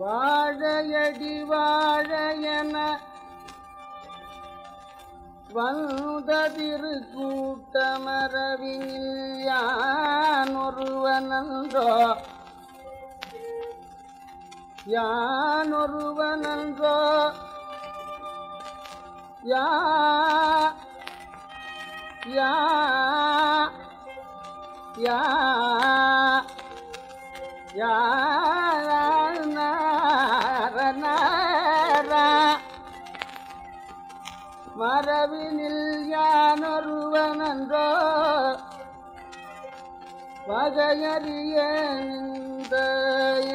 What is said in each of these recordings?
வாழையடி வாழையன வந்ததிரு கூட்டமரவில் யான் ஒருவனன்றோ யான் ஒருவனன்றோ யா யா யா யா. மரபினில் யானொருவனன்றோ பகையறிய இந்த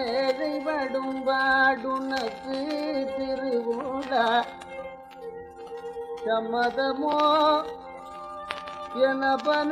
ஏழைபடும் பாடுனக்கு திருவுட சம்மதமோ எனப்பன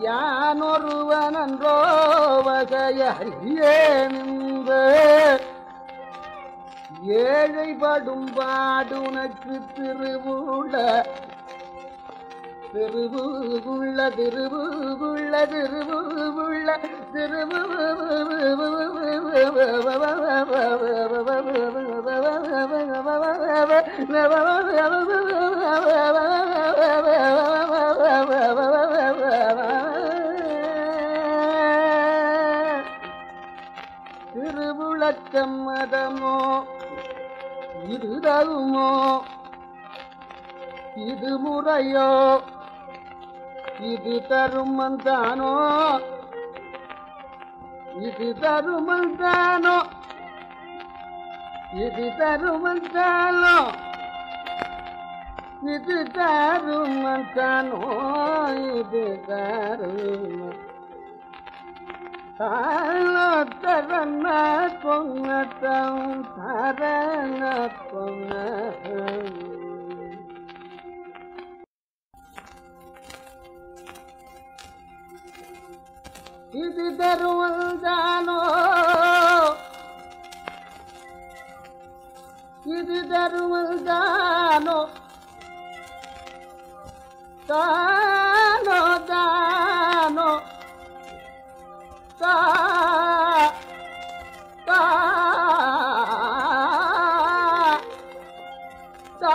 யானொருவனன்றோ வகையறியே நின்று ஏழைப்படும் பாடுனக்கு திருவுள்ள திருவுள்ள திருவுள்ள திருவுள்ள அச்சம் மதமோ இது தருமோ இது முறையோ இது தருமந்தானோ இது தருமந்தானோ இது தருமந்தானோ இது தருமந்தானோ இது தரும தரண பொங்கத்தம் தரண பொங்க இது தருவந்தானோ இது தருவந்தானோ தானோ தா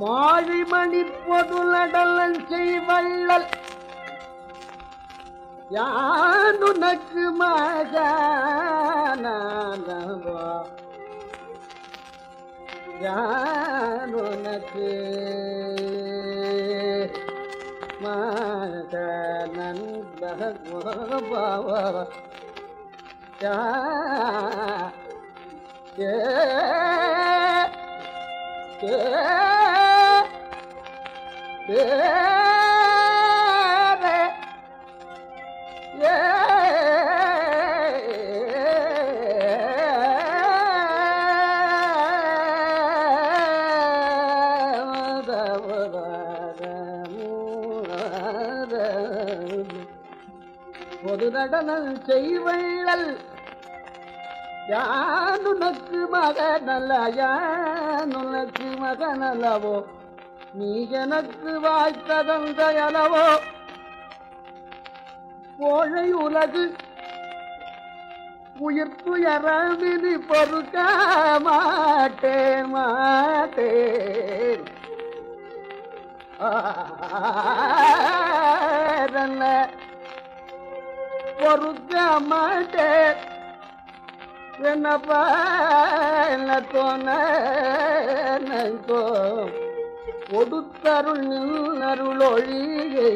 மாழிமணி பொதுலடலன் செய்வள்ளல். யானுனக்கு மகனவோ யானுனக்கு மகனன் பகவ யா ஏ ஏ பொது நடனம் செய்வள்ளல் யானுனக்கு மகனல்ல யானுனக்கு மகனல்லவோ நீ எனக்கு வாய்த்ததந்தையளவோ கோழை உலகு உயிர் துயரமினி பொறுக்க மாட்டேன் மாட்டேன் ஆரல்ல பொறுக்க மாட்டேன் என்னப்பா என்ன தோண கொடுத்தருள் நின்னருளொழியை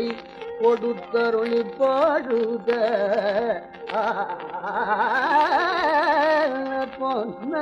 கொடுத்தருளி பாடுத பொன்ன